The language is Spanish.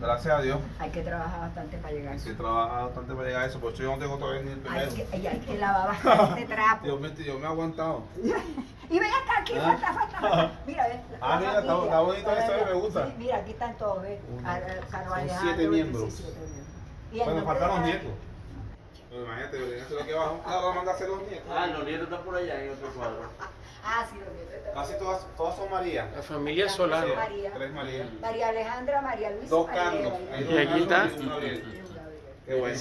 Gracias a Dios. Hay que trabajar bastante para llegar a eso. trabaja bastante para llegar a eso, por eso yo no tengo todavía ni el Hay primero. que, y hay que lavar bastante trapo. Yo me, yo me he aguantado. Y ven acá, aquí Ah. falta, falta, falta. Mira, ven. Ah, mira, está- bonito eso, me gusta. Sí, mira, aquí están todos, ¿ves? Uno, son siete miembros. 27 miembros. Y Bueno, de- nietos. Imagínate, deberían hacer aquí abajo. Claro, manda a hacer los nietos. Ah, los nietos están por allá en otro cuadro. Ah, sí, los nietos. están- Casi todas, todas son María. La familia. Solano. María. Tres María. María Alejandra, María Luisa. Dos María Carlos. Y dos aquí Carlos está. Qué bueno.